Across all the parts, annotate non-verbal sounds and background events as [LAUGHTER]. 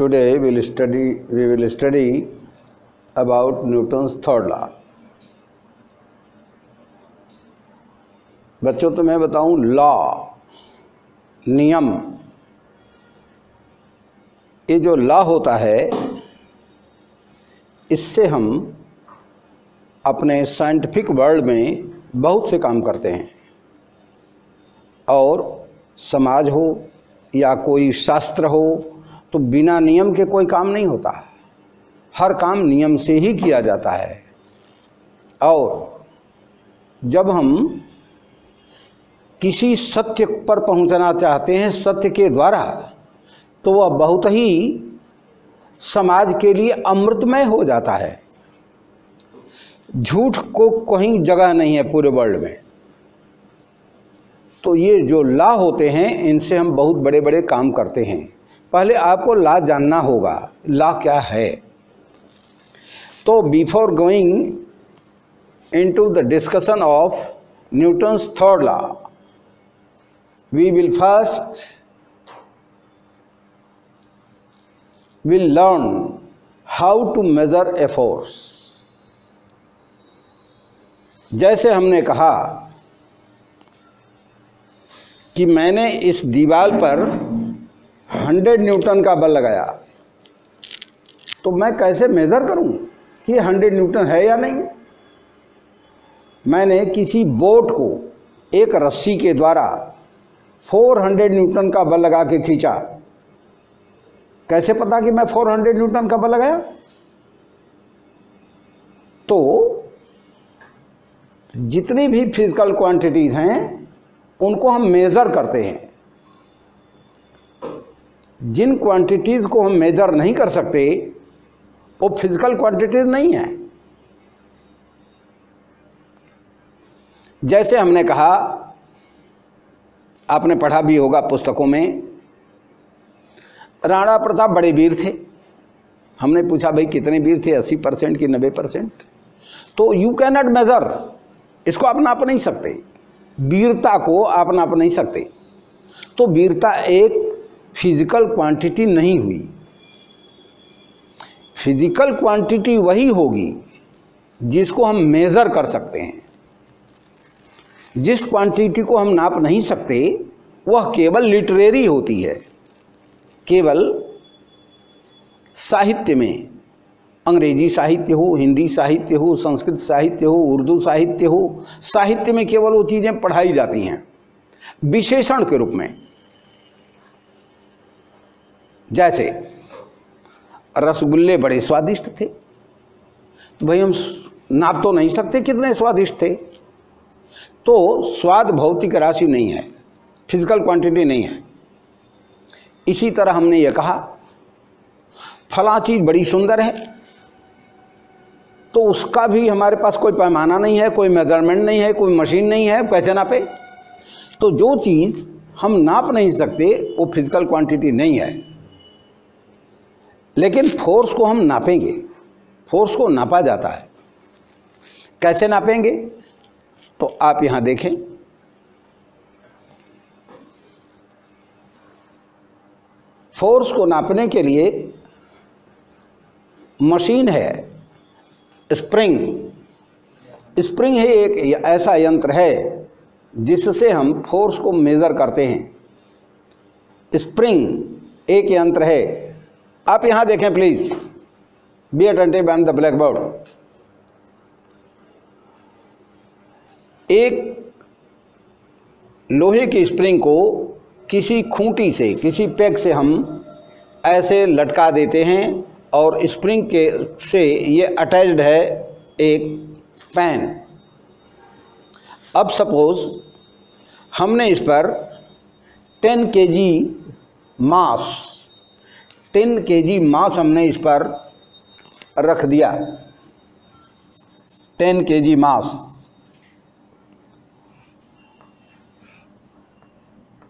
today we will study we will study about newton's third law बच्चों तो मैं बताऊं लॉ नियम ये जो लॉ होता है इससे हम अपने साइंटिफिक वर्ल्ड में बहुत से काम करते हैं और समाज हो या कोई शास्त्र हो तो बिना नियम के कोई काम नहीं होता हर काम नियम से ही किया जाता है और जब हम किसी सत्य पर पहुंचना चाहते हैं सत्य के द्वारा तो वह बहुत ही समाज के लिए अमृतमय हो जाता है झूठ को कहीं जगह नहीं है पूरे वर्ल्ड में तो ये जो ला होते हैं इनसे हम बहुत बड़े बड़े काम करते हैं पहले आपको ला जानना होगा ला क्या है तो before going in to the discussion of Newton's third law we will first will learn how to measure a force जैसे हमने कहा कि मैंने इस दीवार पर हंड्रेड न्यूटन का बल लगाया तो मैं कैसे मेज़र करूं कि हंड्रेड न्यूटन है या नहीं मैंने किसी बोट को एक रस्सी के द्वारा 400 न्यूटन का बल लगा के खींचा कैसे पता कि मैं 400 न्यूटन का बल लगाया तो जितनी भी फिजिकल क्वांटिटीज़ हैं उनको हम मेज़र करते हैं जिन क्वांटिटीज़ को हम मेज़र नहीं कर सकते वो फिजिकल क्वांटिटीज़ नहीं है जैसे हमने कहा आपने पढ़ा भी होगा पुस्तकों में राणा प्रताप बड़े वीर थे हमने पूछा भाई कितने वीर थे अस्सी परसेंट कि नब्बे परसेंट तो यू कैन नॉट मेज़र इसको आप नाप नहीं सकते वीरता को आप नाप नहीं सकते तो वीरता एक फिजिकल क्वांटिटी नहीं हुई फिजिकल क्वांटिटी वही होगी जिसको हम मेज़र कर सकते हैं जिस क्वांटिटी को हम नाप नहीं सकते वह केवल लिटरेरी होती है केवल साहित्य में अंग्रेजी साहित्य हो हिंदी साहित्य हो संस्कृत साहित्य हो उर्दू साहित्य हो साहित्य में केवल वो चीज़ें पढ़ाई जाती हैं विशेषण के रूप में जैसे रसगुल्ले बड़े स्वादिष्ट थे तो भाई हम नाप तो नहीं सकते कितने स्वादिष्ट थे तो स्वाद भौतिक राशि नहीं है फिजिकल क्वांटिटी नहीं है इसी तरह हमने ये कहा फला चीज़ बड़ी सुंदर है तो उसका भी हमारे पास कोई पैमाना नहीं है कोई मेजरमेंट नहीं है कोई मशीन नहीं है कैसे नापे तो जो चीज़ हम नाप नहीं सकते वो फिजिकल क्वांटिटी नहीं है लेकिन फोर्स को हम नापेंगे फोर्स को नापा जाता है कैसे नापेंगे तो आप यहां देखें फोर्स को नापने के लिए मशीन है स्प्रिंग स्प्रिंग ही एक ऐसा यंत्र है जिससे हम फोर्स को मेज़र करते हैं स्प्रिंग एक यंत्र है आप यहां देखें please be attentive and the blackboard एक लोहे की स्प्रिंग को किसी खूंटी से किसी पैग से हम ऐसे लटका देते हैं और स्प्रिंग के से ये अटैच्ड है एक पैन अब सपोज़ हमने इस पर 10 के जी मास टेन के जी मांस हमने इस पर रख दिया टेन के जी मांस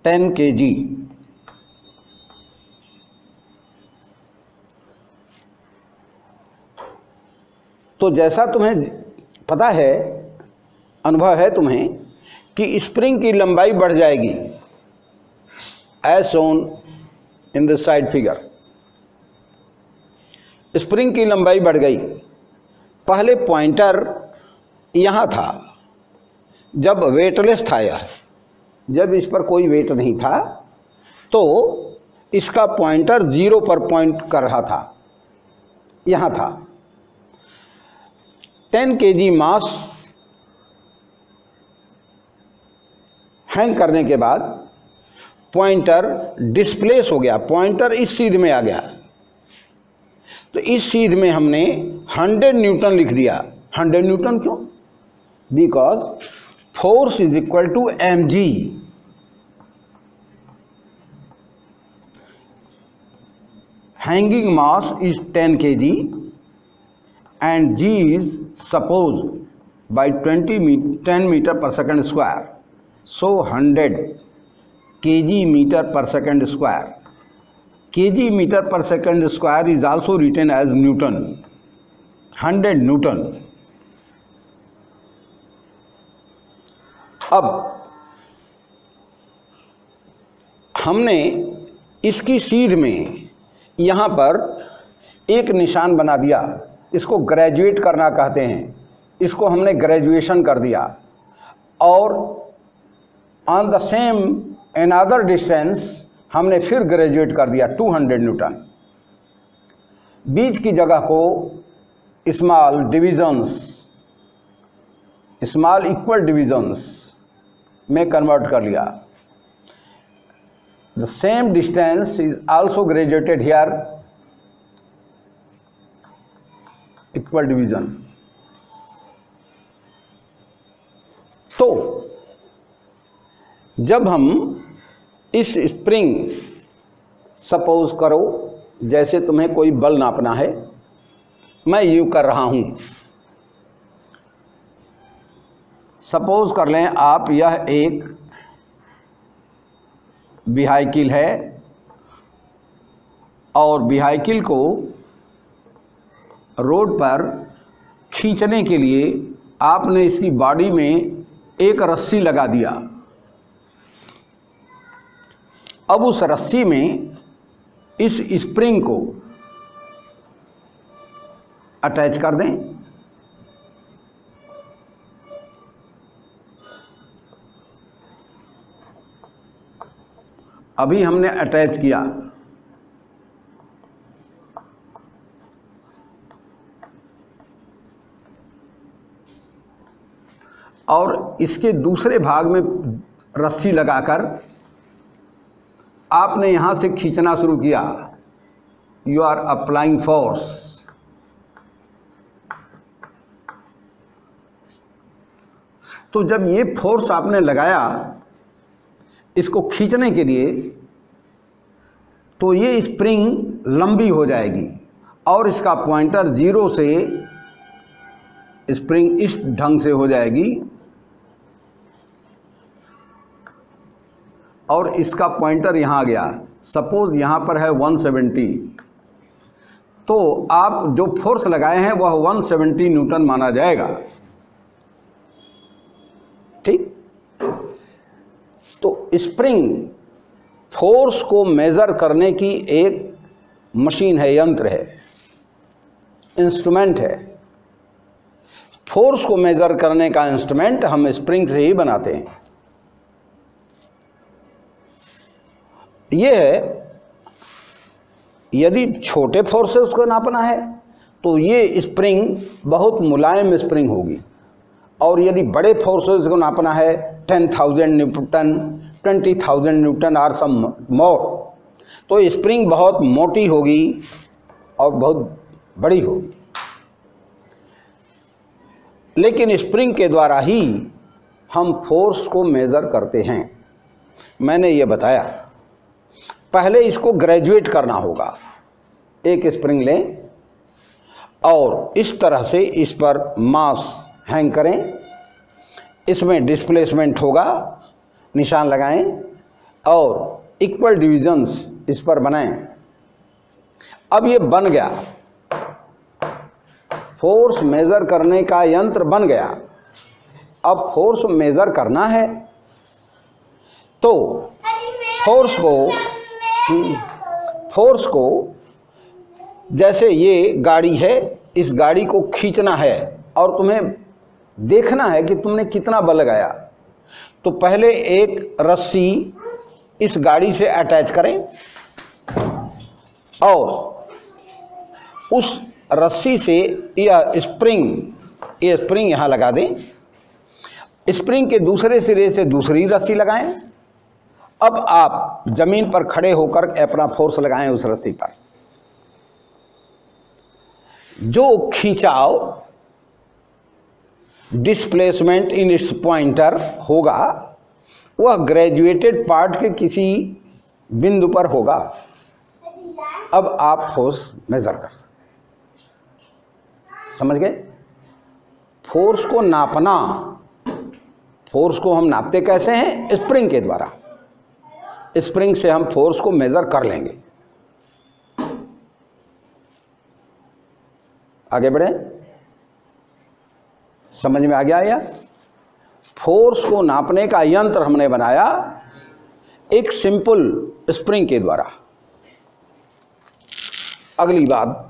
टेन के जी तो जैसा तुम्हें पता है अनुभव है तुम्हें कि स्प्रिंग की लंबाई बढ़ जाएगी as shown in the side figure spring की लंबाई बढ़ गई पहले पॉइंटर यहाँ था जब वेटलेस था यह जब इस पर कोई वेट नहीं था तो इसका पॉइंटर जीरो पर पॉइंट कर रहा था यहाँ था ten K G mass hang करने के बाद पॉइंटर डिस्प्लेस हो गया पॉइंटर इस सीध में आ गया तो इस सीध में हमने 100 न्यूटन लिख दिया 100 न्यूटन क्यों because force is equal to m g hanging mass is 10 k g and g is suppose by twenty ten metre per second square so hundred k g metre per second square g metre per second square is also written as newton hundred newton अब हमने इसकी सीध में यहां पर एक निशान बना दिया इसको ग्रेजुएट करना कहते हैं इसको हमने ग्रेजुएशन कर दिया और on the same another distance हमने फिर ग्रेजुएट कर दिया 200 न्यूटन बीज की जगह को small divisions small equal divisions में कन्वर्ट कर लिया the same distance is also graduated here equal division तो जब हम इस स्प्रिंग सपोज करो जैसे तुम्हें कोई बल नापना है मैं यू कर रहा हूं सपोज कर लें आप यह एक बिहाइकिल है और बिहाइकिल को रोड पर खींचने के लिए आपने इसकी बॉडी में एक रस्सी लगा दिया अब उस रस्सी में इस स्प्रिंग को अटैच कर दें अभी हमने अटैच किया और इसके दूसरे भाग में रस्सी लगाकर आपने यहाँ से खींचना शुरू किया यू आर अप्लाइंग फोर्स तो जब ये फोर्स आपने लगाया इसको खींचने के लिए तो ये स्प्रिंग लंबी हो जाएगी और इसका पॉइंटर जीरो से स्प्रिंग इस ढंग से हो जाएगी और इसका पॉइंटर यहाँ आ गया सपोज़ यहाँ पर है 170 तो आप जो फोर्स लगाए हैं वह 170 न्यूटन माना जाएगा ठीक तो स्प्रिंग फोर्स को मेज़र करने की एक मशीन है यंत्र है इंस्ट्रूमेंट है फोर्स को मेज़र करने का इंस्ट्रूमेंट हम स्प्रिंग से ही बनाते हैं ये है यदि छोटे फोर्सेस को नापना है तो ये स्प्रिंग बहुत मुलायम स्प्रिंग होगी और यदि बड़े फोर्सेस को नापना है ten thousand newton twenty thousand newton are some more तो स्प्रिंग बहुत मोटी होगी और बहुत बड़ी होगी लेकिन स्प्रिंग के द्वारा ही हम फोर्स को मेज़र करते हैं मैंने ये बताया पहले इसको ग्रेजुएट करना होगा एक स्प्रिंग लें और इस तरह से इस पर मास हैंग करें इसमें डिस्प्लेसमेंट होगा निशान लगाएं और इक्वल डिविजन्स इस पर बनाएं अब ये बन गया फोर्स मेज़र करने का यंत्र बन गया अब फोर्स मेज़र करना है तो फोर्स को फोर्स हम्म। को जैसे ये गाड़ी है इस गाड़ी को खींचना है और तुम्हें देखना है कि तुमने कितना बल लगाया तो पहले एक रस्सी इस गाड़ी से अटैच करें और उस रस्सी से यह स्प्रिंग ये स्प्रिंग यहाँ लगा दें स्प्रिंग के दूसरे सिरे से दूसरी रस्सी लगाएं अब आप जमीन पर खड़े होकर अपना फोर्स लगाएं उस रस्सी पर जो खिंचाव डिस्प्लेसमेंट इन इट्स पॉइंटर होगा वह ग्रेजुएटेड पार्ट के किसी बिंदु पर होगा अब आप फोर्स मेजर कर सकते समझ गए फोर्स को नापना फोर्स को हम नापते कैसे हैं स्प्रिंग के द्वारा स्प्रिंग से हम फोर्स को मेज़र कर लेंगे आगे बढ़े समझ में आ गया या फोर्स को नापने का यंत्र हमने बनाया एक सिंपल स्प्रिंग के द्वारा अगली बात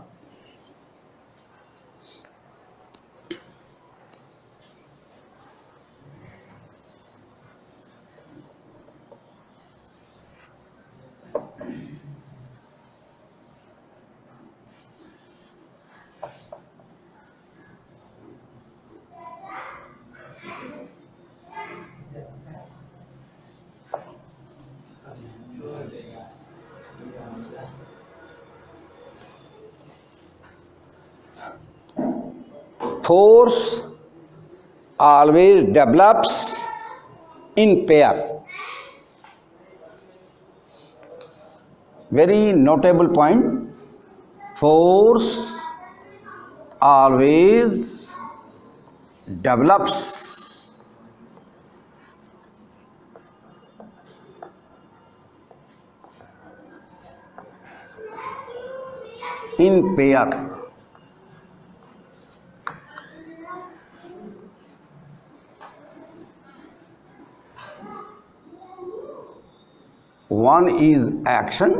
Force always develops in pair. Very notable point. Force always develops in pair. One is action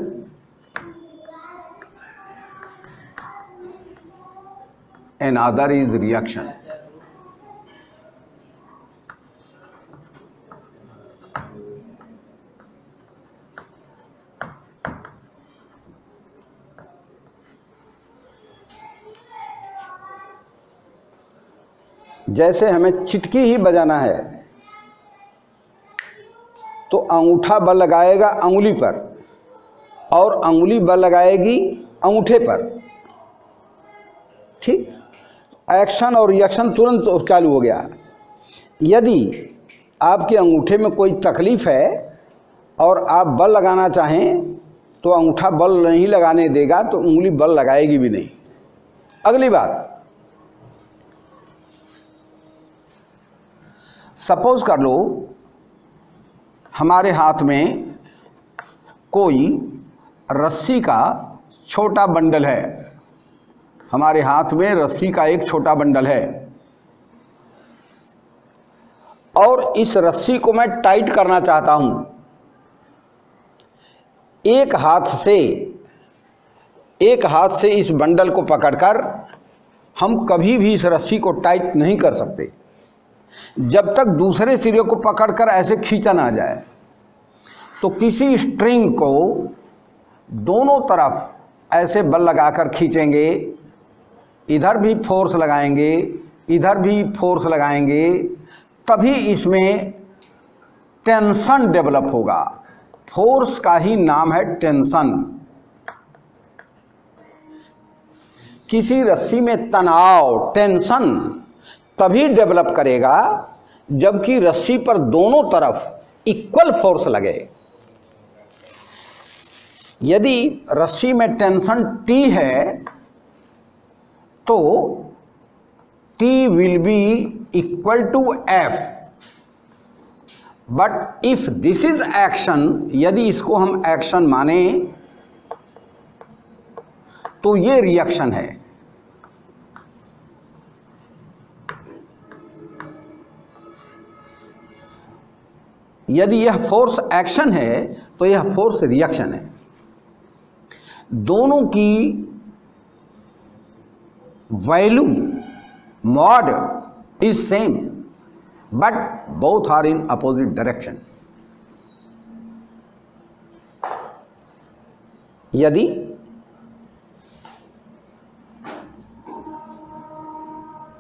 and other is reaction जैसे हमें चिटकी ही बजाना है अंगूठा बल लगाएगा अंगुली पर और अंगुली बल लगाएगी अंगूठे पर ठीक एक्शन और रिएक्शन तुरंत तो चालू हो गया यदि आपके अंगूठे में कोई तकलीफ है और आप बल लगाना चाहें तो अंगूठा बल नहीं लगाने देगा तो उंगली बल लगाएगी भी नहीं अगली बात सपोज कर लो हमारे हाथ में कोई रस्सी का छोटा बंडल है हमारे हाथ में रस्सी का एक छोटा बंडल है और इस रस्सी को मैं टाइट करना चाहता हूं एक हाथ से एक हाथ से इस बंडल को पकड़कर हम कभी भी इस रस्सी को टाइट नहीं कर सकते जब तक दूसरे सिरे को पकड़कर ऐसे खींचा ना जाए तो किसी स्ट्रिंग को दोनों तरफ ऐसे बल लगाकर खींचेंगे इधर भी फोर्स लगाएंगे इधर भी फोर्स लगाएंगे तभी इसमें टेंशन डेवलप होगा फोर्स का ही नाम है टेंशन किसी रस्सी में तनाव टेंशन तभी डेवलप करेगा जबकि रस्सी पर दोनों तरफ इक्वल फोर्स लगे यदि रस्सी में टेंशन टी है तो T will be equal to F but if this is action यदि इसको हम एक्शन माने तो ये रिएक्शन है यदि यह फोर्स एक्शन है तो यह फोर्स रिएक्शन है दोनों की value mod is same but both are in opposite direction यदि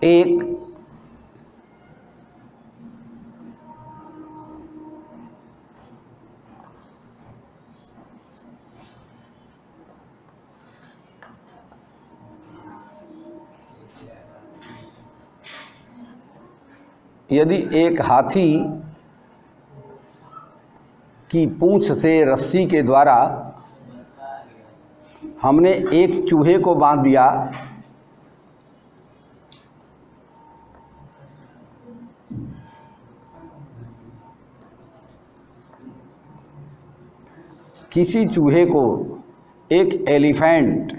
एक यदि एक हाथी की पूंछ से रस्सी के द्वारा हमने एक चूहे को बांध दिया किसी चूहे को एक एलिफेंट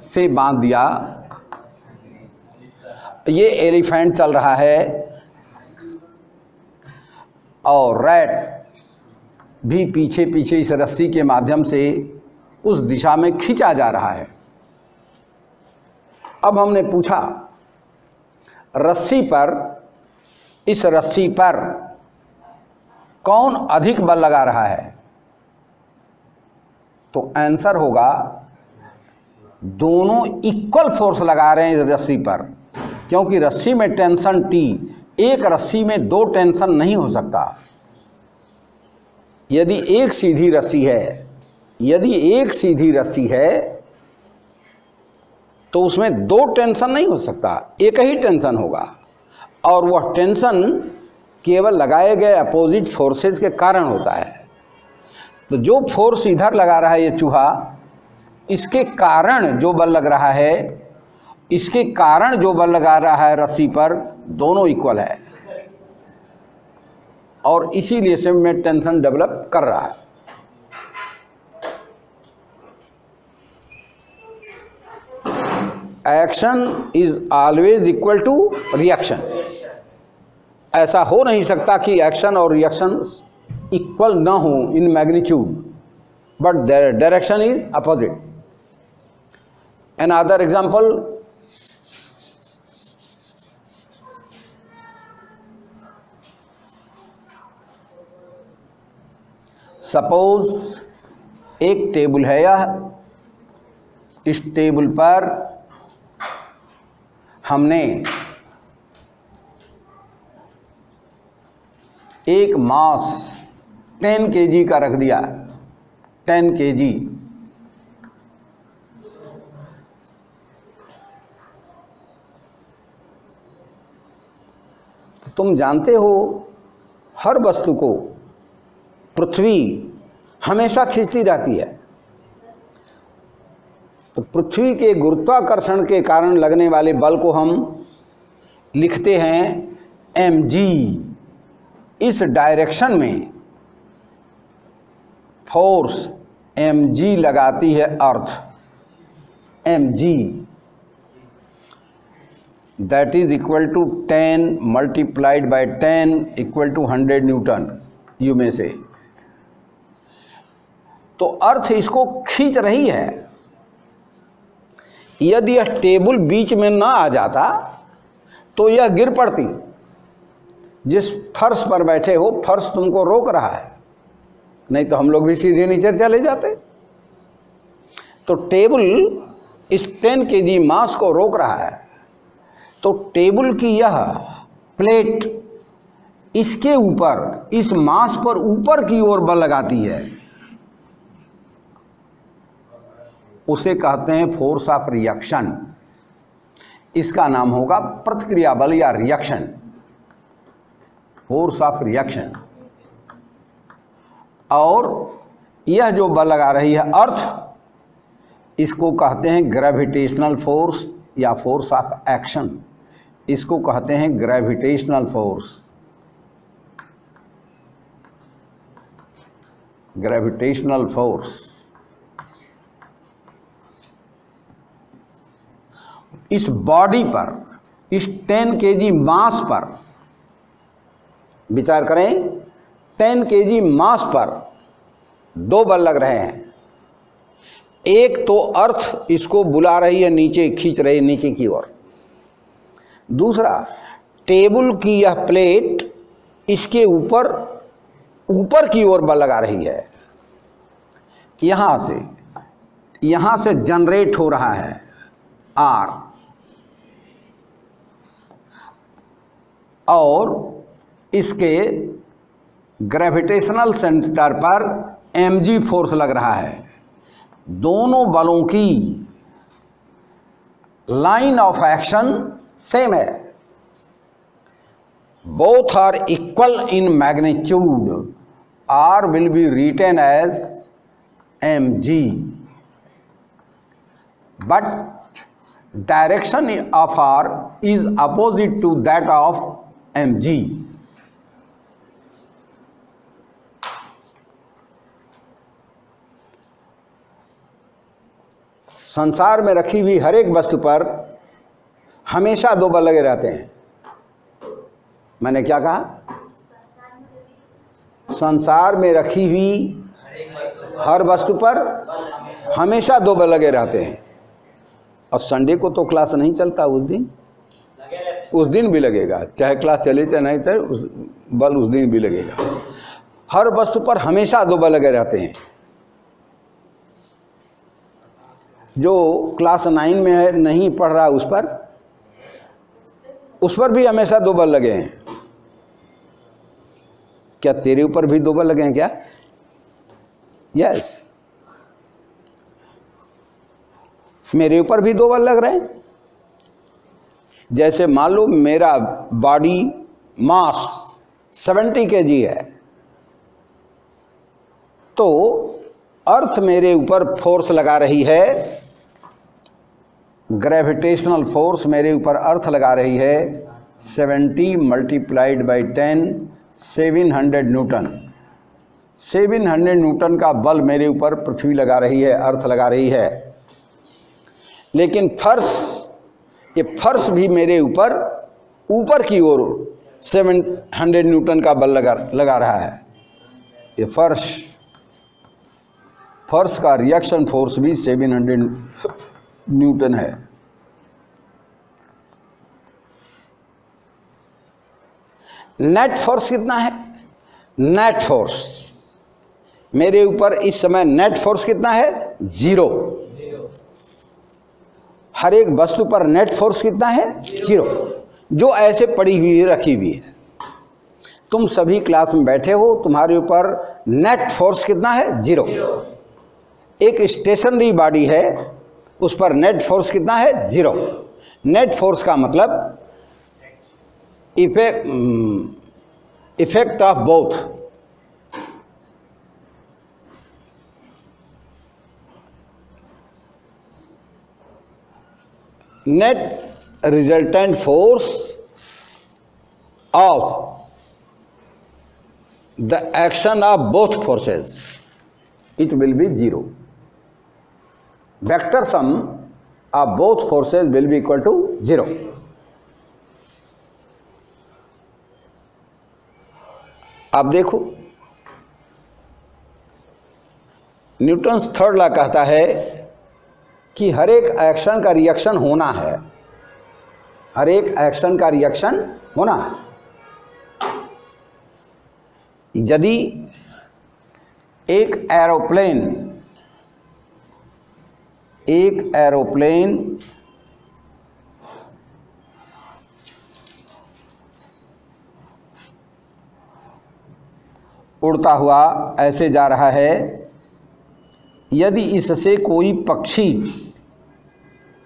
से बांध दिया तो ये एलिफेंट चल रहा है और रैट भी पीछे पीछे इस रस्सी के माध्यम से उस दिशा में खींचा जा रहा है अब हमने पूछा रस्सी पर इस रस्सी पर कौन अधिक बल लगा रहा है तो आंसर होगा दोनों इक्वल फोर्स लगा रहे हैं इस रस्सी पर क्योंकि रस्सी में टेंशन टी एक रस्सी में दो टेंशन नहीं हो सकता यदि एक सीधी रस्सी है यदि एक सीधी रस्सी है तो उसमें दो टेंशन नहीं हो सकता एक ही टेंशन होगा और वह टेंशन केवल लगाए गए अपोजिट फोर्सेस के कारण होता है तो जो फोर्स इधर लगा रहा है ये चूहा इसके कारण जो बल लग रहा है इसके कारण जो बल लगा रहा है रस्सी पर दोनों इक्वल है और इसीलिए से मैं टेंशन डेवलप कर रहा है action is always equal to reaction ऐसा हो नहीं सकता कि एक्शन और रिएक्शन इक्वल ना हो in magnitude but direction is opposite another example suppose एक टेबल है यह इस टेबल पर हमने एक मास टेन के जी का रख दिया टेन के जी तो तुम जानते हो हर वस्तु को पृथ्वी हमेशा खींचती रहती है तो पृथ्वी के गुरुत्वाकर्षण के कारण लगने वाले बल को हम लिखते हैं एम जी इस डायरेक्शन में फोर्स एम जी लगाती है earth m g that is equal to ten multiplied by ten equal to hundred newton you में से तो अर्थ इसको खींच रही है यदि यह टेबल बीच में ना आ जाता तो यह गिर पड़ती जिस फर्श पर बैठे हो फर्श तुमको रोक रहा है नहीं तो हम लोग भी सीधे नीचे चले जाते तो टेबल इस टेन के जी मांस को रोक रहा है तो टेबल की यह प्लेट इसके ऊपर इस मांस पर ऊपर की ओर बल लगाती है उसे कहते हैं फोर्स ऑफ रिएक्शन इसका नाम होगा प्रतिक्रिया बल या रिएक्शन फोर्स ऑफ रिएक्शन और यह जो बल लगा रही है अर्थ इसको कहते हैं ग्रेविटेशनल फोर्स या फोर्स ऑफ एक्शन इसको कहते हैं ग्रेविटेशनल फोर्स ग्रेविटेशनल फोर्स इस बॉडी पर इस टेन के जी मास पर विचार करें टेन के जी मास पर दो बल लग रहे हैं एक तो अर्थ इसको बुला रही है नीचे खींच रही है नीचे की ओर दूसरा टेबल की यह प्लेट इसके ऊपर ऊपर की ओर बल लगा रही है यहां से यहाँ से जनरेट हो रहा है आर और इसके ग्रेविटेशनल सेंटर पर एम जी फोर्स लग रहा है दोनों बलों की लाइन ऑफ एक्शन सेम है both are equal in magnitude R will be written as m g but direction of R is opposite to that of m g संसार में रखी हुई हर एक वस्तु पर हमेशा दो बल लगे रहते हैं मैंने क्या कहा संसार में रखी हुई हर वस्तु पर हमेशा दो बल लगे रहते हैं और संडे को तो क्लास नहीं चलता उस दिन उस दिन भी लगेगा चाहे क्लास चले चाहे नहीं चले उस बल उस दिन भी लगेगा हर वस्तु पर हमेशा दो बल लगे रहते हैं जो क्लास नाइन में है नहीं पढ़ रहा उस पर उस पर भी हमेशा दो बल लगे हैं क्या तेरे ऊपर भी दो बल लगे हैं क्या यस मेरे ऊपर भी दो बल लग रहे हैं जैसे मालूम मेरा बॉडी मास 70 के जी है तो अर्थ मेरे ऊपर फोर्स लगा रही है ग्रेविटेशनल फोर्स मेरे ऊपर अर्थ लगा रही है 70 multiplied by ten seven hundred newton seven hundred newton का बल मेरे ऊपर पृथ्वी लगा रही है अर्थ लगा रही है लेकिन फर्श ये फर्श भी मेरे ऊपर ऊपर की ओर सेवन हंड्रेड न्यूटन का बल लगा लगा रहा है ये फर्श फर्श का रिएक्शन फोर्स भी सेवन हंड्रेड न्यूटन है नेट फोर्स कितना है नेट फोर्स मेरे ऊपर इस समय नेट फोर्स कितना है जीरो हर एक वस्तु पर नेट फोर्स कितना है जीरो जो ऐसे पड़ी हुई रखी हुई है तुम सभी क्लास में बैठे हो तुम्हारे ऊपर नेट फोर्स कितना है जीरो एक स्टेशनरी बॉडी है उस पर नेट फोर्स कितना है जीरो नेट फोर्स का मतलब effect effect of both net resultant force of the action of both forces it will be zero vector sum of both forces will be equal to zero आप देखो newton's third law कहता है कि हर एक action का reaction होना है हर एक एक्शन का रिएक्शन होना है यदि एक एरोप्लेन एक एरोप्लेन उड़ता हुआ ऐसे जा रहा है यदि इससे कोई पक्षी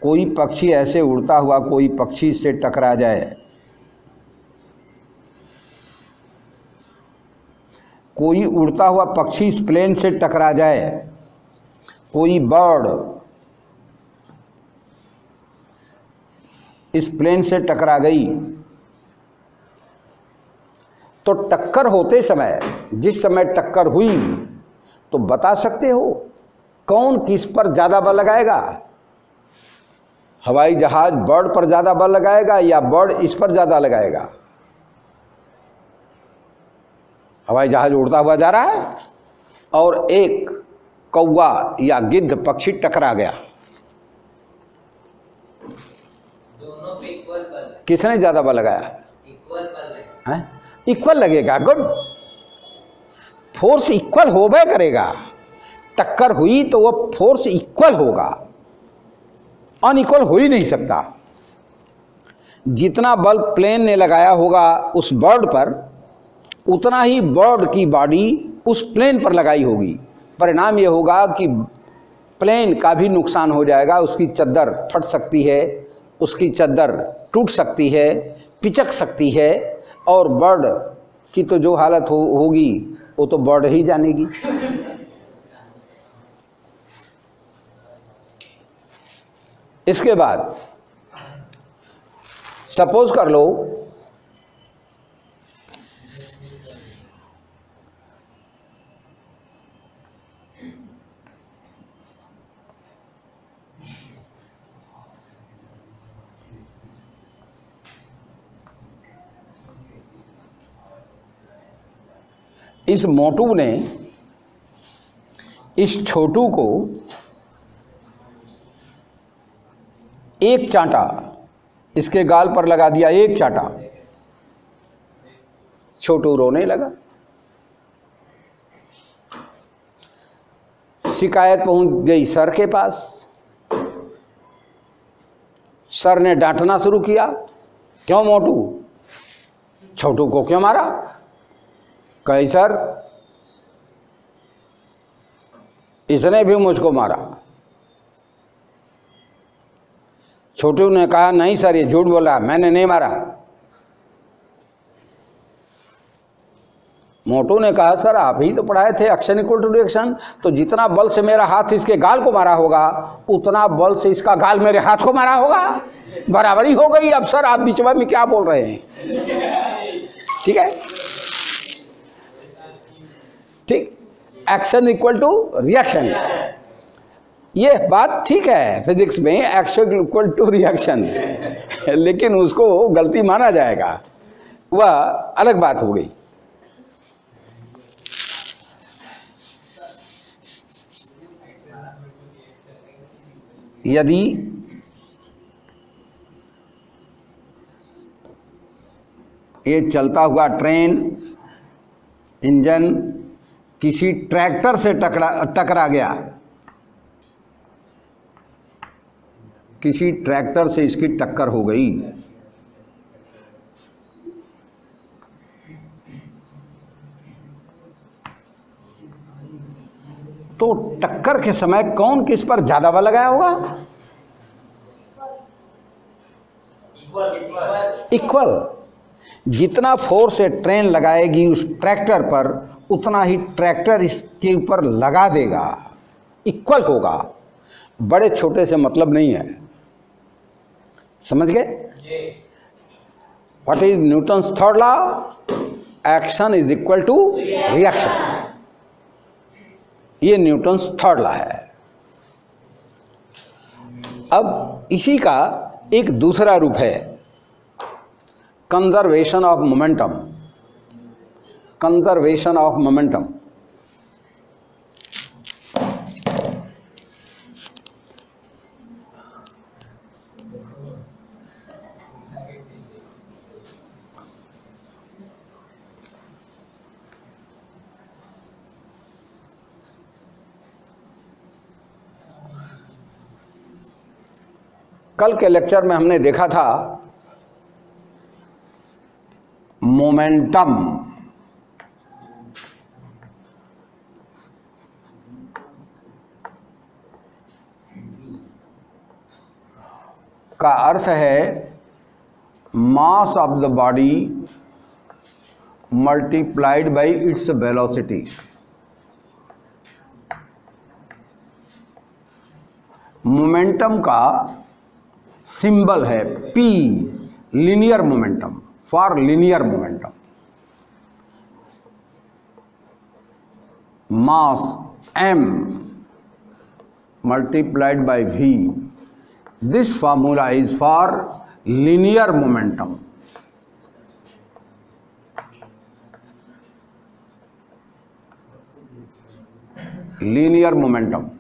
कोई पक्षी ऐसे उड़ता हुआ कोई पक्षी इससे टकरा जाए कोई उड़ता हुआ पक्षी इस प्लेन से टकरा जाए कोई बर्ड इस प्लेन से टकरा गई तो टक्कर होते समय जिस समय टक्कर हुई तो बता सकते हो कौन किस पर ज़्यादा बल लगाएगा हवाई जहाज बर्ड पर ज़्यादा बल लगाएगा या बर्ड इस पर ज़्यादा लगाएगा हवाई जहाज उड़ता हुआ जा रहा है और एक कौवा या गिद्ध पक्षी टकरा गया किसने ज़्यादा बल लगाया इक्वल लगेगा गुड फोर्स इक्वल होबे करेगा टक्कर हुई तो वह फोर्स इक्वल होगा अनइक्वल हो ही नहीं सकता जितना बल प्लेन ने लगाया होगा उस बर्ड पर उतना ही बर्ड की बॉडी उस प्लेन पर लगाई होगी परिणाम यह होगा कि प्लेन का भी नुकसान हो जाएगा उसकी चद्दर फट सकती है उसकी चद्दर टूट सकती है पिचक सकती है और बर्ड की तो जो हालत हो होगी वो तो बर्ड ही जानेगी इसके बाद सपोज कर लो इस मोटू ने इस छोटू को एक चांटा इसके गाल पर लगा दिया एक चांटा छोटू रोने लगा शिकायत पहुंच गई सर के पास सर ने डांटना शुरू किया क्यों मोटू छोटू को क्यों मारा कहे सर इसने भी मुझको मारा छोटू ने कहा नहीं सर ये झूठ बोला मैंने नहीं मारा मोटू ने कहा सर आप ही तो पढ़ाए थे एक्शन इक्वल टू रिएक्शन तो जितना बल से मेरा हाथ इसके गाल को मारा होगा उतना बल से इसका गाल मेरे हाथ को मारा होगा बराबरी हो गई अब सर आप बिचवा में क्या बोल रहे हैं ठीक है ठीक एक्शन इक्वल टू रिएक्शन ये बात ठीक है फिजिक्स में एक्शन इक्वल टू रिएक्शन [LAUGHS] लेकिन उसको गलती माना जाएगा वह अलग बात हो गई यदि ये चलता हुआ ट्रेन इंजन किसी ट्रैक्टर से टकरा टकरा गया किसी ट्रैक्टर से इसकी टक्कर हो गई तो टक्कर के समय कौन किस पर ज्यादा बल लगाया होगा इक्वल जितना फोर्स ट्रेन लगाएगी उस ट्रैक्टर पर उतना ही ट्रैक्टर इसके ऊपर लगा देगा इक्वल होगा बड़े छोटे से मतलब नहीं है समझ गए what is Newton's third law action is equal to reaction ये न्यूटन्स थर्ड लॉ है अब इसी का एक दूसरा रूप है conservation of momentum conservation of momentum कल के लेक्चर में हमने देखा था मोमेंटम का अर्थ है mass of the body multiplied by its velocity momentum का सिंबल है P linear momentum for linear momentum mass M multiplied by V this formula is for linear momentum linear momentum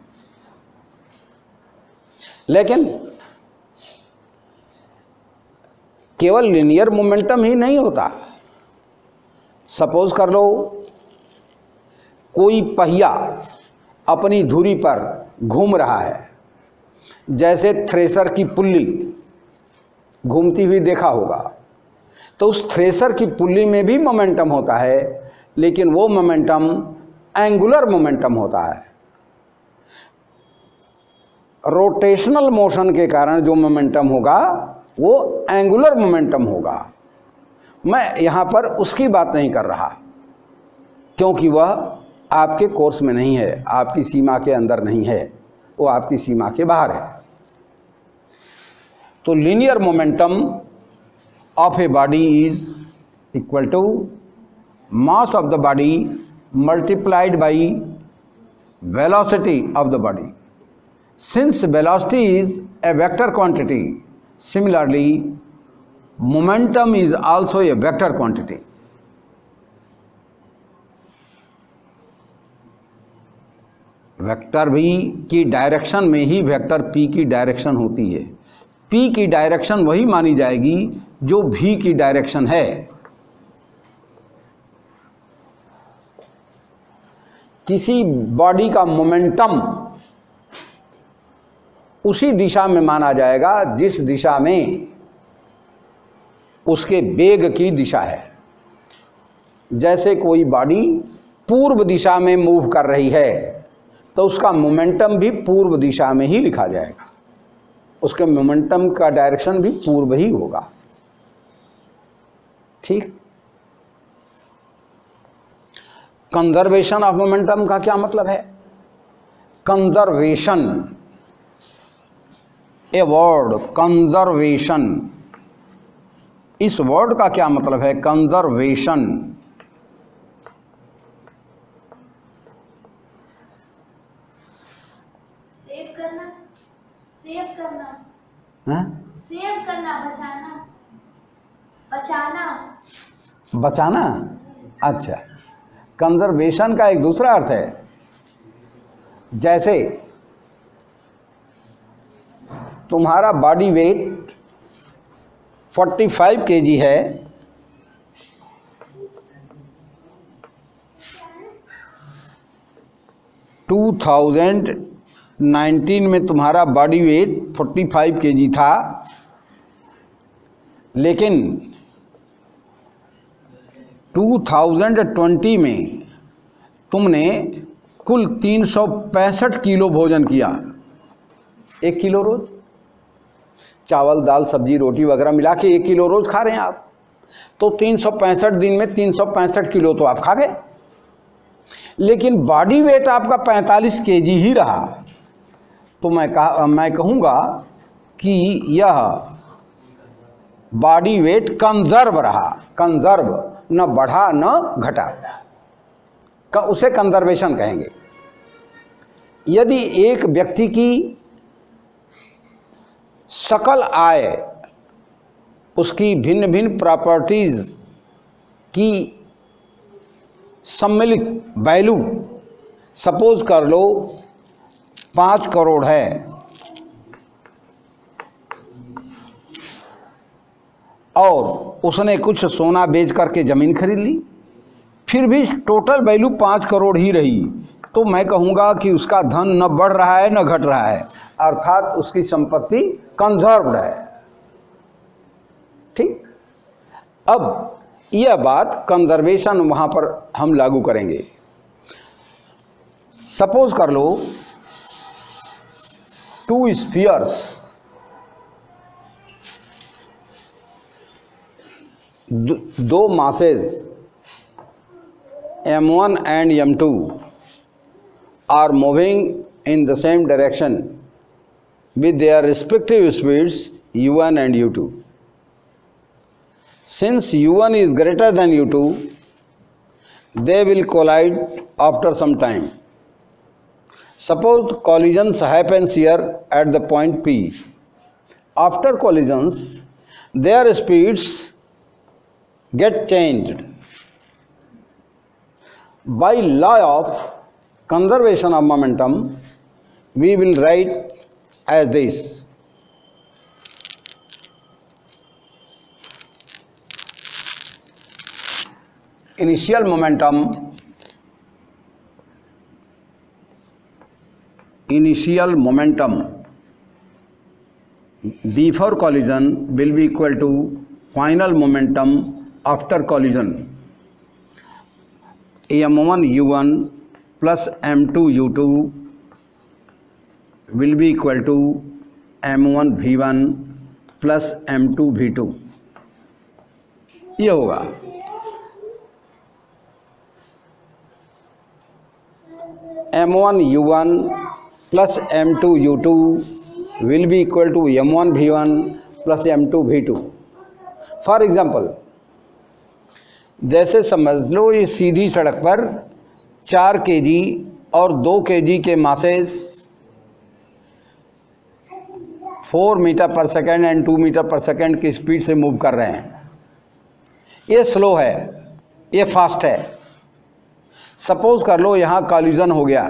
लेकिन केवल लिनियर मोमेंटम ही नहीं होता suppose कर लो कोई पहिया अपनी धुरी पर घूम रहा है जैसे थ्रेसर की पुल्ली घूमती हुई देखा होगा तो उस थ्रेसर की पुल्ली में भी मोमेंटम होता है लेकिन वो मोमेंटम एंगुलर मोमेंटम होता है रोटेशनल मोशन के कारण जो मोमेंटम होगा वो एंगुलर मोमेंटम होगा मैं यहाँ पर उसकी बात नहीं कर रहा क्योंकि वह आपके कोर्स में नहीं है आपकी सीमा के अंदर नहीं है वो आपकी सीमा के बाहर है तो linear momentum of a body is equal to mass of the body multiplied by velocity of the body since velocity is a vector quantity Similarly, momentum is also a vector quantity. Vector भी की direction में ही vector P की direction होती है P की direction वही मानी जाएगी जो भी की डायरेक्शन है किसी बॉडी का मोमेंटम उसी दिशा में माना जाएगा जिस दिशा में उसके वेग की दिशा है जैसे कोई बॉडी पूर्व दिशा में मूव कर रही है तो उसका मोमेंटम भी पूर्व दिशा में ही लिखा जाएगा उसके मोमेंटम का डायरेक्शन भी पूर्व ही होगा ठीक कंजर्वेशन ऑफ मोमेंटम का क्या मतलब है कंजर्वेशन ए वर्ड कंजर्वेशन इस वर्ड का क्या मतलब है कंजर्वेशन सेव करना सेव करना सेव करना बचाना बचाना बचाना अच्छा कंजर्वेशन का एक दूसरा अर्थ है जैसे तुम्हारा बॉडी वेट 45 केजी है टू थाउजेंड नाइन्टीन में तुम्हारा body weight forty K G था लेकिन टू थाउजेंड ट्वेंटी में तुमने कुल तीन सौ पैंसठ किलो भोजन किया एक किलो रोज चावल दाल सब्जी रोटी वगैरह मिला के एक किलो रोज़ खा रहे हैं आप तो तीन दिन में तीन किलो तो आप खा गए लेकिन बॉडी वेट आपका 45 के ही रहा तो मैं कहा मैं कहूँगा कि यह बॉडी वेट कंजर्व रहा कंजर्व न बढ़ा न घटा उसे कंजर्वेशन कहेंगे यदि एक व्यक्ति की सकल आय उसकी भिन्न भिन्न प्रॉपर्टीज़ की सम्मिलित वैल्यू सपोज कर लो पाँच करोड़ है और उसने कुछ सोना बेच करके ज़मीन खरीद ली फिर भी टोटल वैल्यू पाँच करोड़ ही रही तो मैं कहूँगा कि उसका धन न बढ़ रहा है न घट रहा है अर्थात उसकी संपत्ति कंजर्व है ठीक अब यह बात कंजर्वेशन वहाँ पर हम लागू करेंगे सपोज कर लो टू स्पीयर्स दो masses M one and M two are moving in the same direction with their respective speeds u1 and u2. Since u1 is greater than u2, they will collide after some time. Suppose collisions happens here at the point P. After collisions, their speeds get changed. By law of conservation of momentum we will write as this initial momentum initial momentum before collision will be equal to final momentum after collision a u1 plus M two U two will u2 equal to M one m1 one plus M two V two ये होगा M one U one plus M two U two will be equal to M one V one plus M two V two for example जैसे समझ लो ये सीधी सड़क पर चार के जी और दो के जी के masses four meter per second and two meter per second की स्पीड से मूव कर रहे हैं ये स्लो है ये फास्ट है सपोज कर लो यहाँ कॉल्यूजन हो गया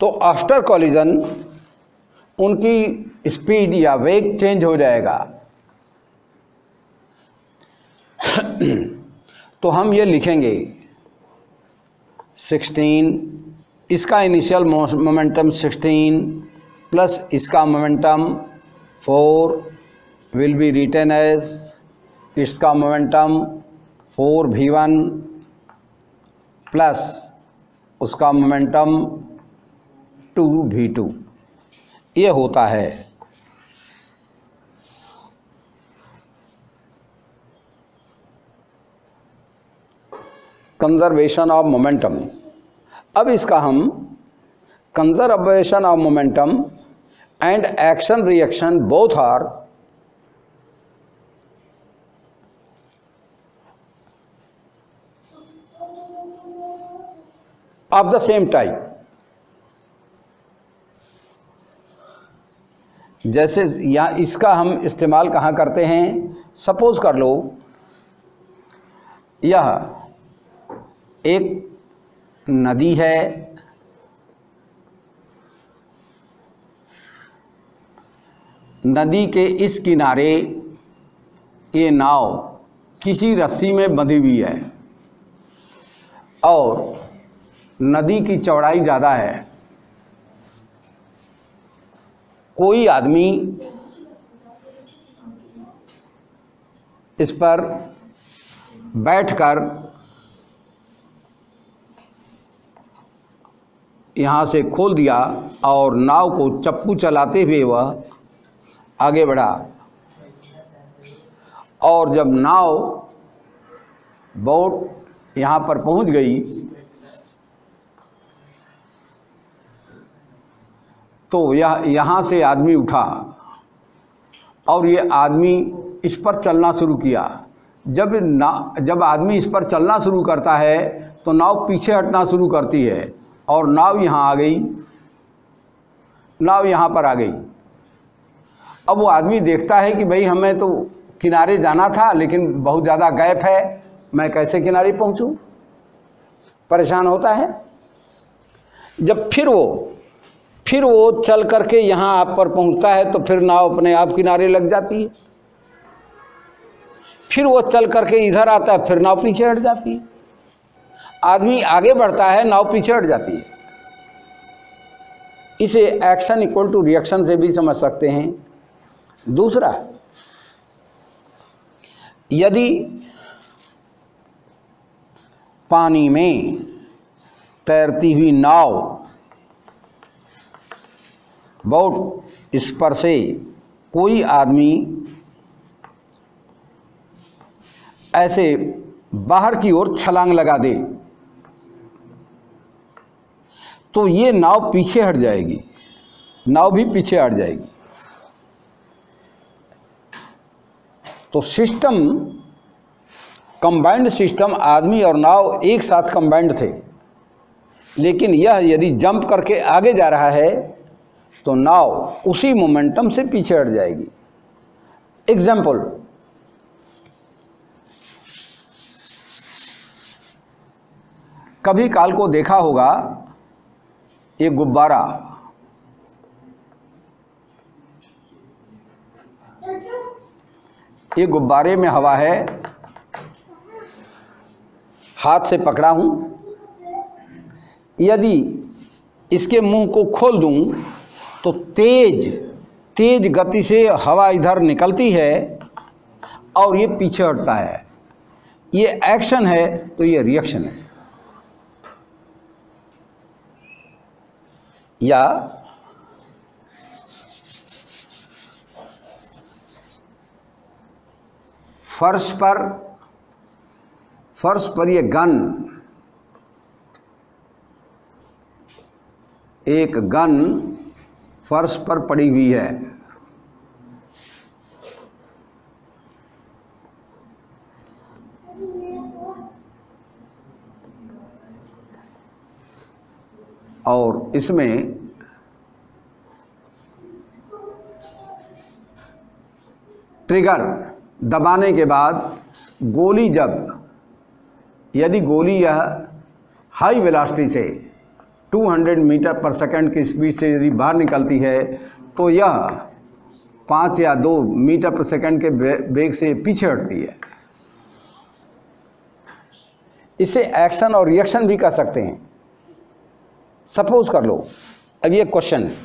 तो आफ्टर कॉलिजन उनकी स्पीड या वेग चेंज हो जाएगा तो हम ये लिखेंगे 16 इसका इनिशियल मोमेंटम 16 प्लस इसका momentum 4 will be written as इसका मोमेंटम 4 भी वन प्लस उसका मोमेंटम 2 भी टू ये होता है कंजर्वेशन ऑफ मोमेंटम अब इसका हम conservation of momentum and action reaction both are of the same type जैसे यहाँ इसका हम इस्तेमाल कहाँ करते हैं सपोज कर लो यह एक नदी है नदी के इस किनारे ये नाव किसी रस्सी में बंधी हुई है और नदी की चौड़ाई ज़्यादा है कोई आदमी इस पर बैठकर यहाँ से खोल दिया और नाव को चप्पू चलाते हुए वह आगे बढ़ा और जब नाव बोट यहाँ पर पहुँच गई तो यह यहाँ से आदमी उठा और ये आदमी इस पर चलना शुरू किया जब ना जब आदमी इस पर चलना शुरू करता है तो नाव पीछे हटना शुरू करती है और नाव यहाँ आ गई नाव यहाँ पर आ गई अब वो आदमी देखता है कि भाई हमें तो किनारे जाना था लेकिन बहुत ज़्यादा गैप है मैं कैसे किनारे पहुँचूँ परेशान होता है जब फिर वो फिर वो चल करके यहाँ आप पर पहुँचता है तो फिर नाव अपने आप किनारे लग जाती है फिर वो चल करके इधर आता है फिर नाव पीछे हट जाती है आदमी आगे बढ़ता है नाव पीछे हट जाती है इसे एक्शन इक्वल टू रिएक्शन से भी समझ सकते हैं दूसरा यदि पानी में तैरती हुई नाव बहुत इस पर से कोई आदमी ऐसे बाहर की ओर छलांग लगा दे तो ये नाव पीछे हट जाएगी नाव भी पीछे हट जाएगी तो सिस्टम कंबाइंड सिस्टम आदमी और नाव एक साथ कंबाइंड थे लेकिन यह यदि जंप करके आगे जा रहा है तो नाव उसी मोमेंटम से पीछे हट जाएगी एग्जाम्पल कभी काल को देखा होगा ये गुब्बारा ये गुब्बारे में हवा है हाथ से पकड़ा हूं यदि इसके मुंह को खोल दूं तो तेज तेज गति से हवा इधर निकलती है और ये पीछे हटता है ये एक्शन है तो ये रिएक्शन है या फर्श पर फर्श पर ये गन एक गन फर्श पर पड़ी हुई है और इसमें ट्रिगर दबाने के बाद गोली जब यदि गोली यह हाई वेलास्टी से 200 मीटर पर सेकंड की स्पीड से यदि बाहर निकलती है तो यह पाँच या दो मीटर पर सेकंड के वेग से पीछे हटती है इसे एक्शन और रिएक्शन भी कर सकते हैं सपोज कर लो अब ये क्वेश्चन है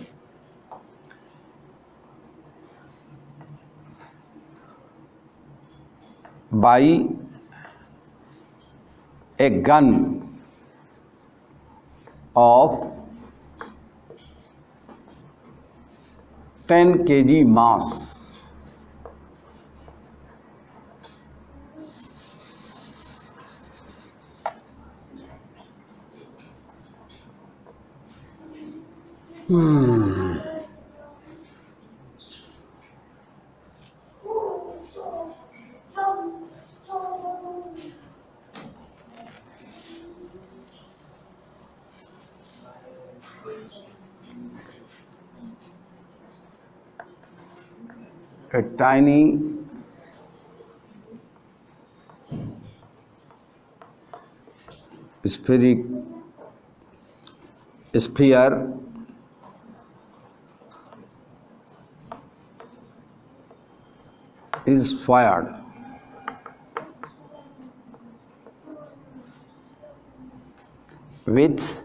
by a gun of ten K G mass Hmm. A tiny spheric sphere is fired with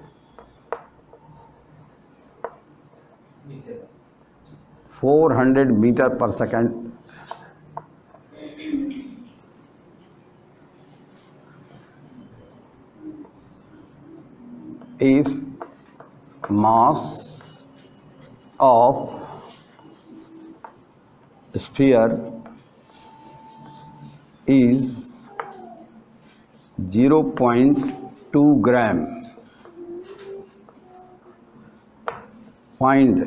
four hundred meter per second if mass of sphere point two gram find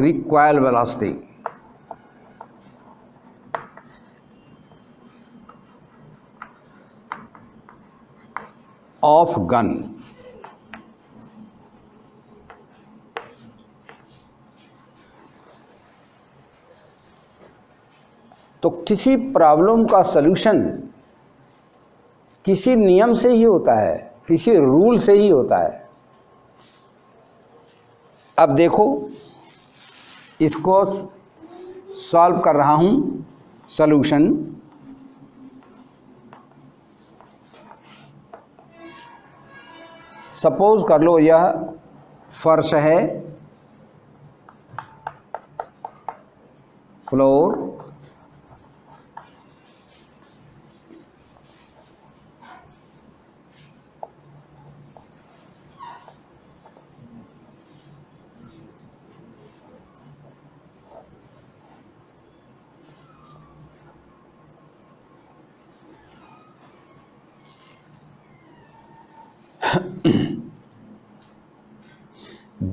recoil velocity of gun तो किसी problem का solution किसी नियम से ही होता है किसी rule से ही होता है अब देखो इसको सॉल्व कर रहा हूं सॉल्यूशन सपोज कर लो यह फर्श है floor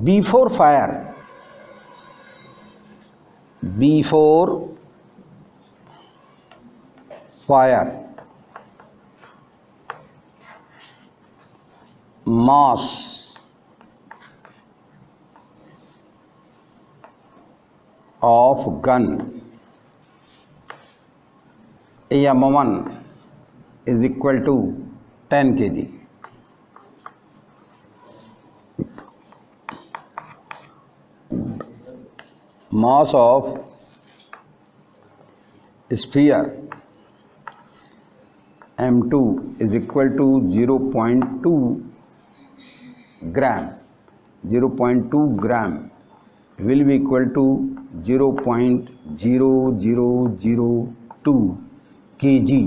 before fire before fire mass of gun या मोमन is equal to ten K G mass of sphere m2 is equal to 0.2 gram will be equal to 0.0002 kg.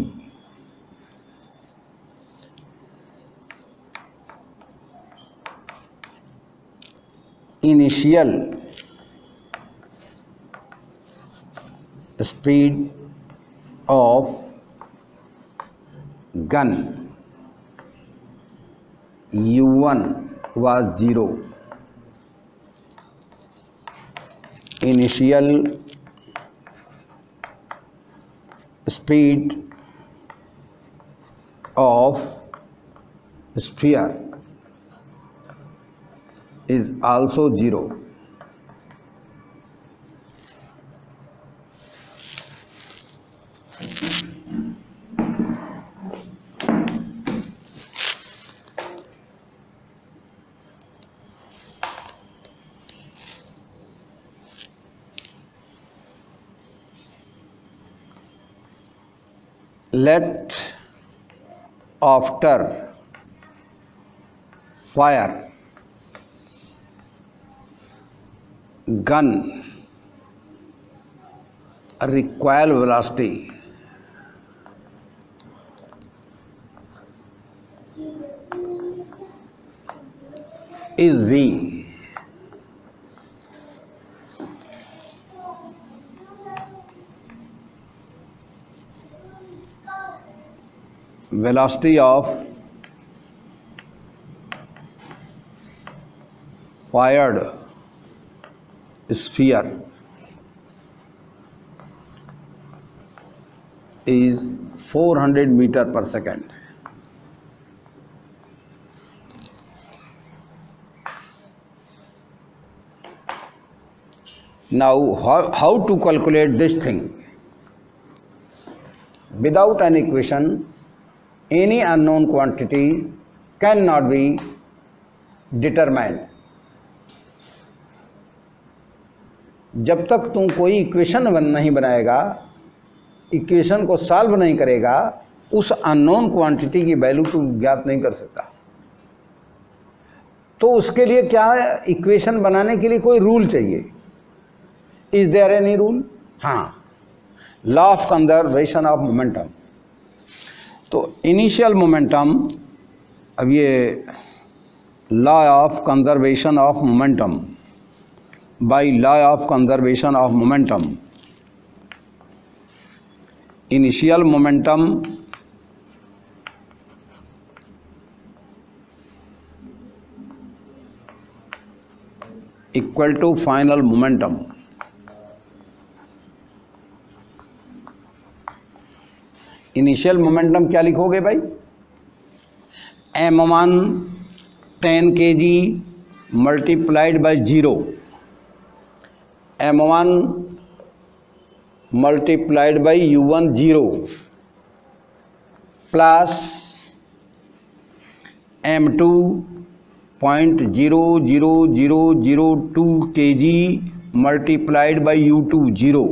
Initial speed of gun U1 was 0. Initial speed of sphere is also 0. let after fire gun recoil velocity is v velocity of wired sphere is 400 meter per second now how, how to calculate this thing without an equation any unknown quantity cannot be determined जब तक तुम कोई equation बन नहीं बनाएगा equation को solve नहीं करेगा उस अननोन क्वांटिटी की वैल्यू तुम ज्ञात नहीं कर सकता तो उसके लिए क्या इक्वेशन बनाने के लिए कोई रूल चाहिए इज देयर एनी रूल हाँ law of conservation of momentum तो इनिशियल मोमेंटम अब ये law of conservation of momentum by law of conservation of momentum initial momentum equal to final momentum initial momentum क्या लिखोगे भाई M one ten K G multiplied by zero M one multiplied by U one zero plus M two point zero zero zero zero two K G multiplied by U two zero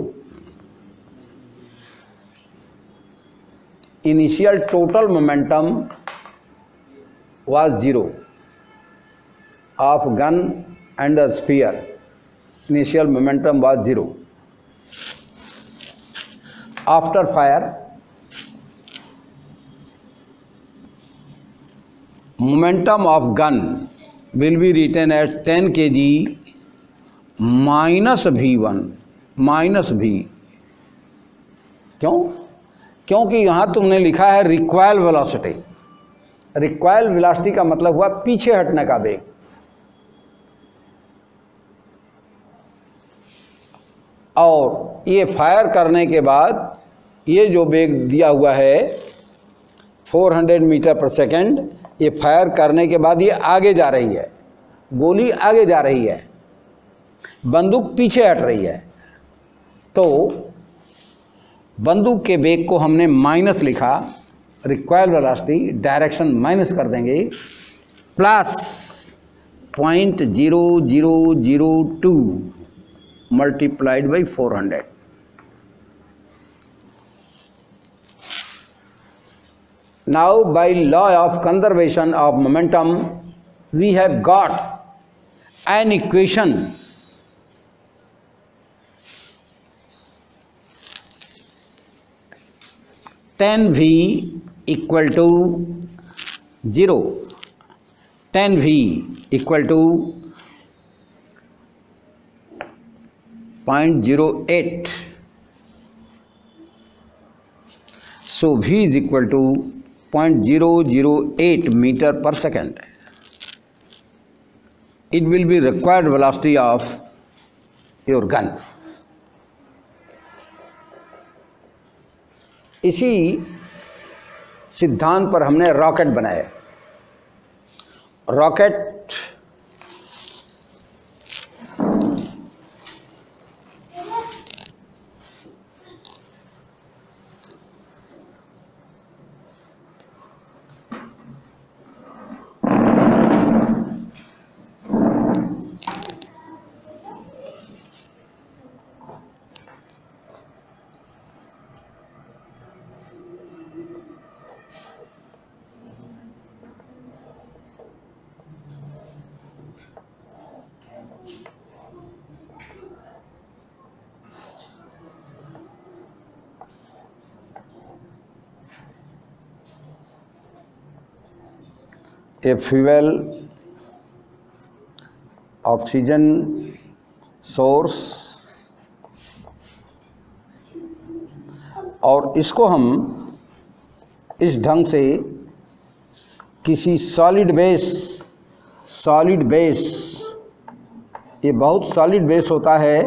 initial total momentum was zero of gun and the sphere initial momentum was zero after fire momentum of gun will be return at ten K G minus भी one minus भी क्यों क्योंकि यहाँ तुमने लिखा है recoil velocity recoil velocity का मतलब हुआ पीछे हटने का वेग और ये फायर करने के बाद ये जो वेग दिया हुआ है 400 मीटर पर सेकंड ये फायर करने के बाद ये आगे जा रही है गोली आगे जा रही है बंदूक पीछे हट रही है तो बंदूक के वेग को हमने माइनस लिखा रिक्वायर वेलोसिटी डायरेक्शन माइनस कर देंगे plus point zero zero zero two multiplied by four hundred now by law of conservation of momentum we have got an equation tan V equal to 0. Tan V equal to 0.08. So V is equal to 0.008 meter per second. It will be required velocity of your gun. इसी सिद्धांत पर हमने rocket बनाए rocket a fuel oxygen source और इसको हम इस ढंग से किसी सॉलिड बेस सॉलिड बेस ये बहुत सॉलिड बेस होता है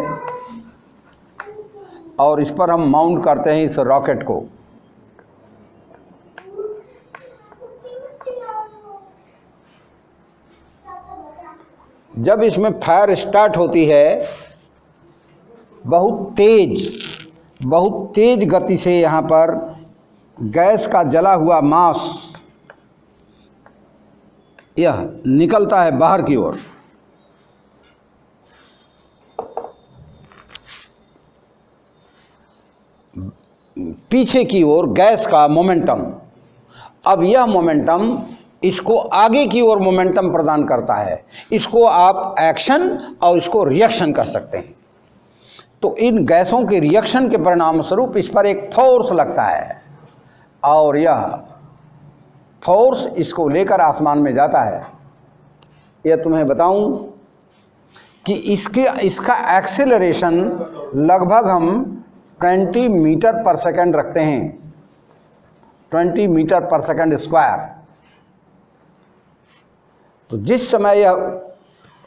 और इस पर हम माउंट करते हैं इस रॉकेट को जब इसमें फायर स्टार्ट होती है बहुत तेज बहुत तेज गति से यहाँ पर गैस का जला हुआ मांस यह निकलता है बाहर की ओर पीछे की ओर गैस का मोमेंटम अब यह मोमेंटम इसको आगे की ओर मोमेंटम प्रदान करता है इसको आप एक्शन और इसको रिएक्शन कर सकते हैं तो इन गैसों के रिएक्शन के परिणाम स्वरूप इस पर एक फोर्स लगता है और यह फोर्स इसको लेकर आसमान में जाता है यह तुम्हें बताऊं कि इसके इसका एक्सेलरेशन लगभग हम 20 मीटर पर सेकंड रखते हैं 20 मीटर पर सेकंड स्क्वायर तो जिस समय यह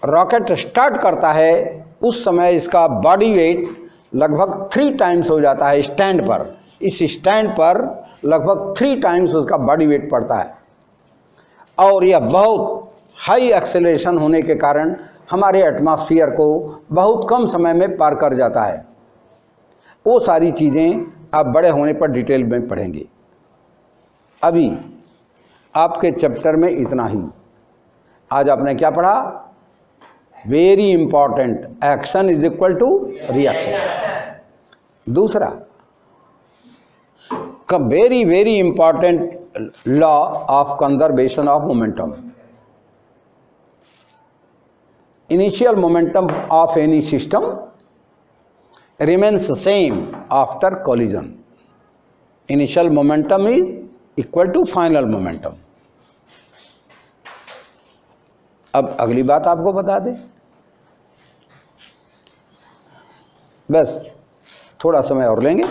रॉकेट स्टार्ट करता है उस समय इसका बॉडी वेट लगभग थ्री टाइम्स हो जाता है स्टैंड पर इस स्टैंड पर लगभग थ्री टाइम्स उसका बॉडी वेट पड़ता है और यह बहुत हाई एक्सेलेशन होने के कारण हमारे एटमॉस्फेयर को बहुत कम समय में पार कर जाता है वो सारी चीज़ें आप बड़े होने पर डिटेल में पढ़ेंगे अभी आपके चैप्टर में इतना ही आज आपने क्या पढ़ा very important action is equal to reaction दूसरा very very important law of conservation of momentum initial momentum of any system remains same after collision initial momentum is equal to final momentum अब अगली बात आपको बता दें बस थोड़ा समय और लेंगे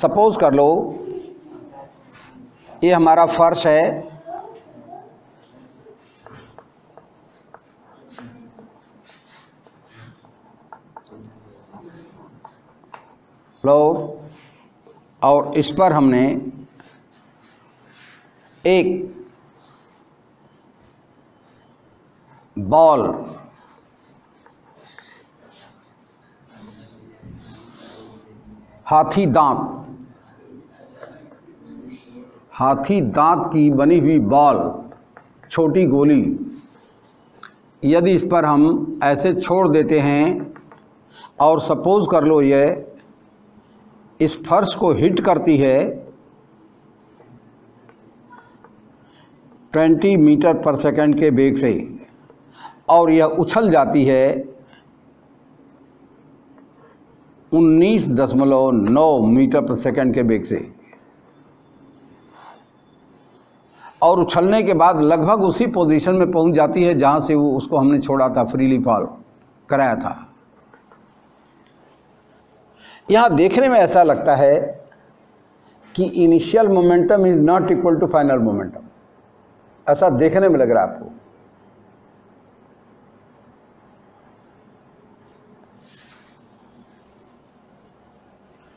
सपोज कर लो ये हमारा फर्श है लो और इस पर हमने एक बॉल हाथी दांत हाथी दांत की बनी हुई बॉल छोटी गोली यदि इस पर हम ऐसे छोड़ देते हैं और सपोज़ कर लो ये इस फर्श को हिट करती है 20 मीटर पर सेकंड के बेग से और यह उछल जाती है 19.9 मीटर पर सेकंड के बेग से और उछलने के बाद लगभग उसी पोजीशन में पहुंच जाती है जहां से वो उसको हमने छोड़ा था फ्रीली फॉल कराया था यहां देखने में ऐसा लगता है कि initial momentum is not equal to final momentum ऐसा देखने में लग रहा है आपको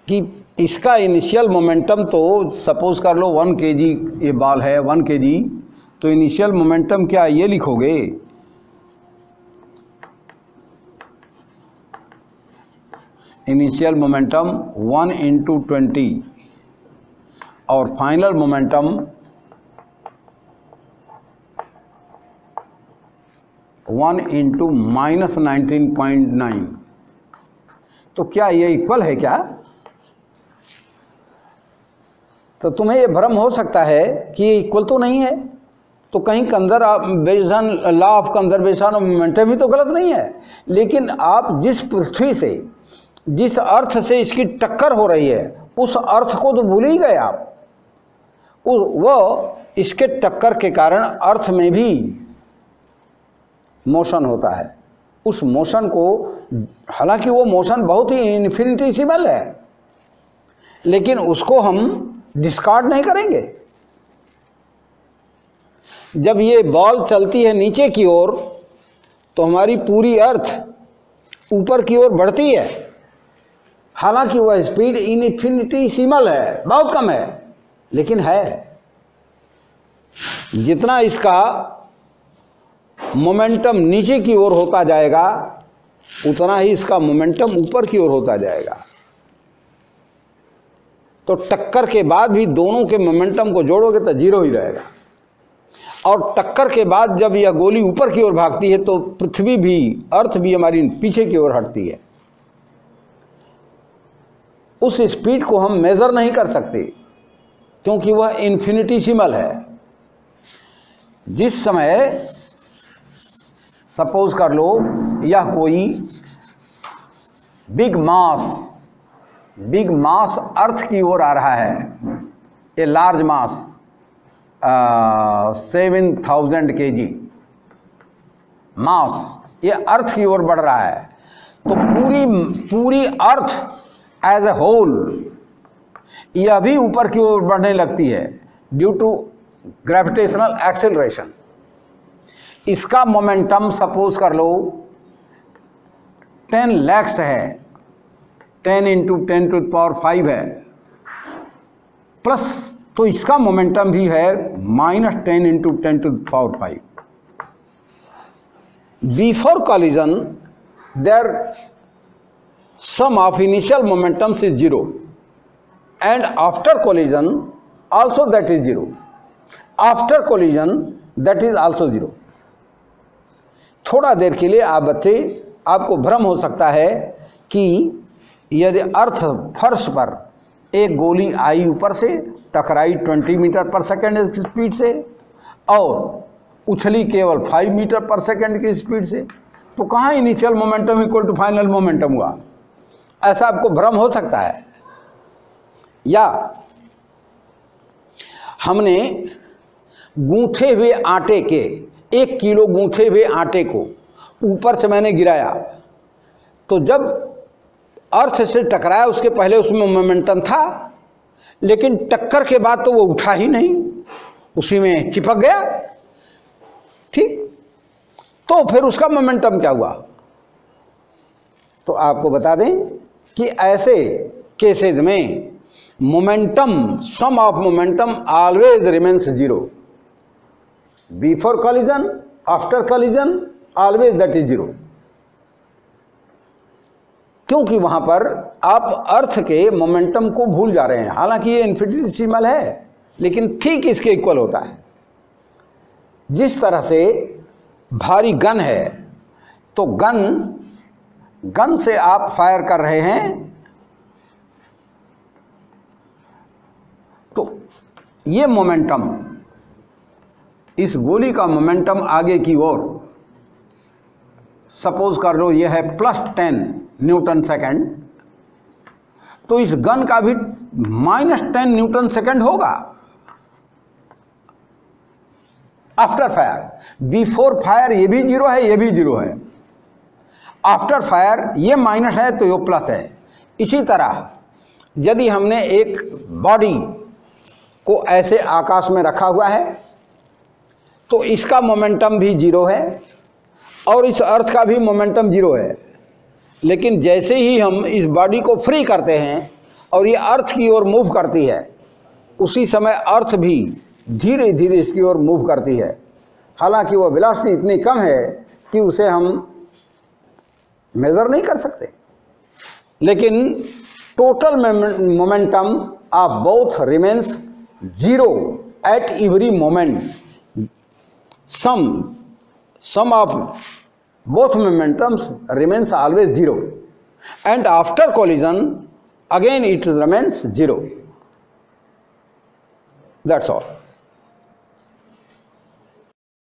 कि इसका इनिशियल मोमेंटम तो सपोज कर लो वन के जी ये बाल है वन के जी तो इनिशियल मोमेंटम क्या ये लिखोगे initial momentum one into twenty और final momentum one into minus nineteen point nine तो क्या ये इक्वल है क्या तो तुम्हें ये भ्रम हो सकता है कि ये इक्वल तो नहीं है तो कहीं कंदर आप basin law of conservation of momentum ही तो गलत नहीं है लेकिन आप जिस पृथ्वी से जिस अर्थ से इसकी टक्कर हो रही है उस अर्थ को तो भूल ही गए आप वह इसके टक्कर के कारण अर्थ में भी मोशन होता है उस मोशन को हालांकि वो मोशन बहुत ही इन्फिनिटी है लेकिन उसको हम डिस्कार्ड नहीं करेंगे जब ये बॉल चलती है नीचे की ओर तो हमारी पूरी अर्थ ऊपर की ओर बढ़ती है हालांकि वह स्पीड इनफिनिटी सिमल है बहुत कम है लेकिन है जितना इसका मोमेंटम नीचे की ओर होता जाएगा उतना ही इसका मोमेंटम ऊपर की ओर होता जाएगा तो टक्कर के बाद भी दोनों के मोमेंटम को जोड़ोगे तो जीरो ही रहेगा और टक्कर के बाद जब यह गोली ऊपर की ओर भागती है तो पृथ्वी भी अर्थ भी हमारी पीछे की ओर हटती है उस स्पीड को हम मेज़र नहीं कर सकते क्योंकि वह इन्फिनिटीसिमल है जिस समय सपोज कर लो यह कोई big mass big mass earth की ओर आ रहा है a large mass seven thousand K G mass ये अर्थ की ओर बढ़ रहा है तो पूरी पूरी अर्थ एज ए होल यह भी ऊपर की ओर बढ़ने लगती है ड्यू टू ग्रेविटेशनल एक्सेलरेशन इसका मोमेंटम सपोज कर लो टेन लैक्स है ten into ten to power five है प्लस तो इसका मोमेंटम भी है minus ten into ten to power five before collision there sum of initial momentums is zero and after collision also that is zero after collision that is also zero थोड़ा देर के लिए आप बच्चे आपको भ्रम हो सकता है कि यदि अर्थ फर्श पर एक गोली आई ऊपर से टकराई 20 मीटर पर सेकेंड की स्पीड से और उछली केवल 5 मीटर पर सेकेंड की स्पीड से तो कहाँ initial momentum equal to final momentum हुआ ऐसा आपको भ्रम हो सकता है या हमने गूंथे हुए आटे के एक किलो गूंथे हुए आटे को ऊपर से मैंने गिराया तो जब अर्थ से टकराया उसके पहले उसमें मोमेंटम था लेकिन टक्कर के बाद तो वो उठा ही नहीं उसी में चिपक गया ठीक तो फिर उसका मोमेंटम क्या हुआ तो आपको बता दें कि ऐसे केसेज में momentum sum of momentum always remains zero before collision after collision always that is zero क्योंकि वहाँ पर आप अर्थ के मोमेंटम को भूल जा रहे हैं हालांकि ये इन्फिनिटिसिमल है लेकिन ठीक इसके इक्वल होता है जिस तरह से भारी गन है तो गन गन से आप फायर कर रहे हैं तो ये मोमेंटम इस गोली का मोमेंटम आगे की ओर सपोज कर लो ये है प्लस टेन न्यूटन सेकेंड तो इस गन का भी माइनस टेन न्यूटन सेकेंड होगा आफ्टर फायर बिफोर फायर ये भी जीरो है ये भी जीरो है आफ्टर फायर ये माइनस है तो ये प्लस है इसी तरह यदि हमने एक बॉडी को ऐसे आकाश में रखा हुआ है तो इसका मोमेंटम भी जीरो है और इस अर्थ का भी मोमेंटम जीरो है लेकिन जैसे ही हम इस बॉडी को फ्री करते हैं और ये अर्थ की ओर मूव करती है उसी समय अर्थ भी धीरे धीरे इसकी ओर मूव करती है हालांकि वह विलासिटी इतनी कम है कि उसे हम मेज़र नहीं कर सकते लेकिन total momentum of both remains zero at every moment sum sum of both momentums remains always zero and after collision again it remains zero that's all